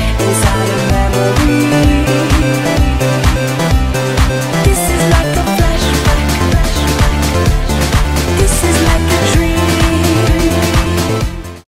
inside a memory.